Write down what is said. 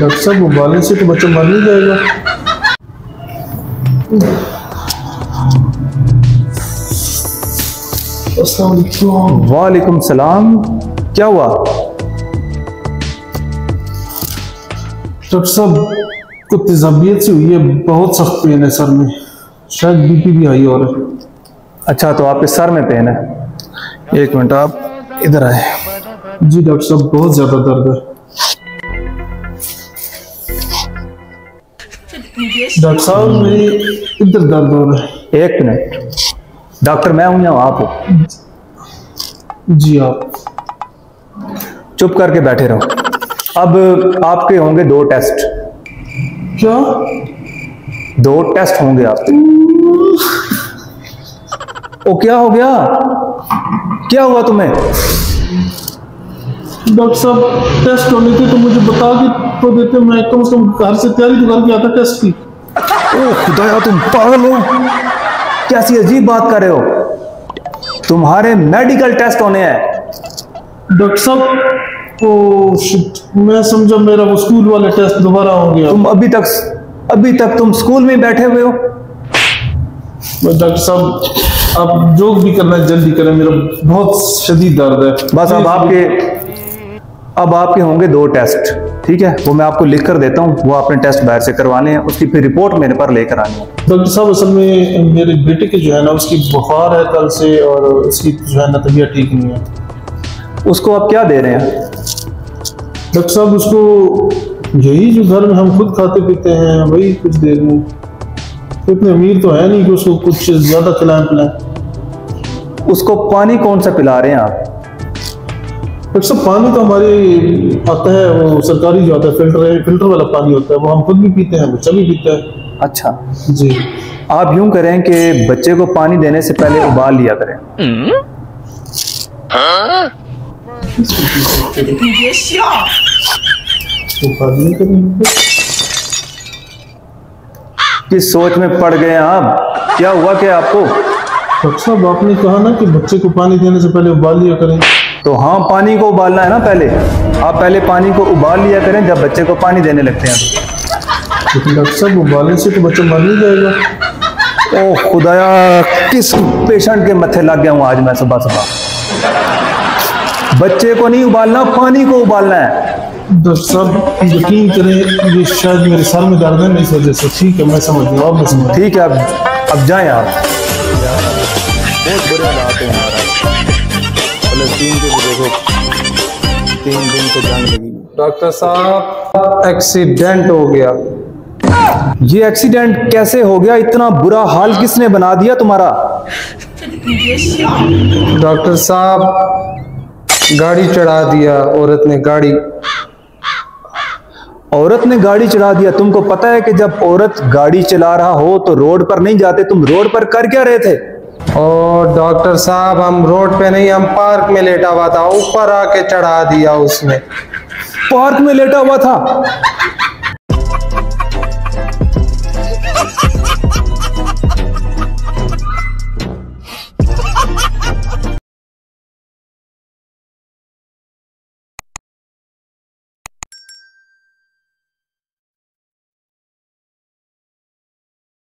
Doctor साहब उबालने से तो बच्चा मर नहीं जाएगा। वालेकुम सलाम। क्या हुआ? डॉक्टर साहब को तेजाबियत से हुई है बहुत सख्त पेन है सर में। शायद बीपी भी हाई हो रहा है। अच्छा तो आपके सर में पेन है। एक मिनट आप इधर आए। जी डॉक्टर साहब बहुत ज़्यादा दर्द है। डॉक्टर साहब मेरी इधर दर्द हो रहा है। एक मिनट। डॉक्टर मैं हूँ या आप हो? जी आप। चुप करके बैठे रहो। अब आपके होंगे दो टेस्ट। क्या? दो टेस्ट होंगे आपके। ओ क्या हो गया? क्या हुआ तुम्हें? डॉक्टर साहब टेस्ट होने थे तो मुझे बता के तो देते मैं कम से कम घर से तैयारी तो करके आता टेस्ट की। ओ खुदाया तुम पागल हो। कैसी अजीब बात कर रहे हो? तुम्हारे मेडिकल टेस्ट होने हैं। डॉक्टर साहब ओ मैं समझा मेरा वो स्कूल वाले टेस्ट दोबारा हो गया। तुम अभी तक अभी तक तुम स्कूल में बैठे हुए हो? डॉक्टर साहब आप जो भी करना है जल्दी करें मेरा बहुत शदीद दर्द है। बस अब आपके अब आपके होंगे दो टेस्ट ठीक है? वो मैं आपको लिख कर देता हूँ वो आपने टेस्ट बाहर से करवाने हैं उसकी फिर रिपोर्ट मेरे पर लेकर आनी है। डॉक्टर साहब असल में मेरे बेटे के जो है ना उसकी बुखार है कल से और उसकी जो है ना तबीयत ठीक नहीं है। उसको आप क्या दे रहे हैं? डॉक्टर साहब उसको यही जो घर में हम खुद खाते पीते हैं वही कुछ दे रहे हैं इतने अमीर तो है नहीं कि उसको कुछ ज़्यादा खिलाएँ पिलाएँ उसको पानी कौन सा पिला रहे हैं आप? डॉक्टर साहब पानी तो हमारे आता है वो सरकारी जो आता है फ़िल्टर है फ़िल्टर वाला पानी होता है वो हम खुद भी पीते हैं बच्चा भी पीता है। अच्छा। जी। आप यूँ करें कि बच्चे को पानी देने से पहले उबाल लिया करें। किस सोच में पड़ गए आप? क्या हुआ क्या आपको? डॉक्टर साहब आपने कहा ना कि बच्चे को पानी देने से पहले उबाल लिया करें। तो हाँ पानी को उबालना है ना पहले। आप पहले पानी को उबाल लिया करें जब बच्चे को पानी देने लगते हैं। लेकिन डॉक्टर साहब उबालने से तो बच्चा मर नहीं जाएगा। ओ खुदाया किस पेशेंट के मत्थे लग गया हूँ आज मैं सुबह सुबह? बच्चे को नहीं उबालना पानी को उबालना है। डॉक्टर साहब यकीन करें ये शायद मेरे सर में दर्द है ना इस वजह से। ठीक है मैं समझ गया अब मैं समझ ठीक है अब अब जाएँ आप। बहुत बुरे हालात हैं के देखो तीन दिन से जंग लगी। डॉक्टर साहब एक्सीडेंट हो गया। ये एक्सीडेंट कैसे हो गया? इतना बुरा हाल किसने बना दिया तुम्हारा? डॉक्टर साहब गाड़ी चढ़ा दिया औरत ने गाड़ी। औरत ने गाड़ी चढ़ा दिया। तुमको पता है कि जब औरत गाड़ी चला रहा हो तो रोड पर नहीं जाते। तुम रोड पर कर क्या रहे थे? और डॉक्टर साहब, हम रोड पे नहीं, हम पार्क में लेटा हुआ था, ऊपर आके चढ़ा दिया उसने। पार्क में लेटा हुआ था?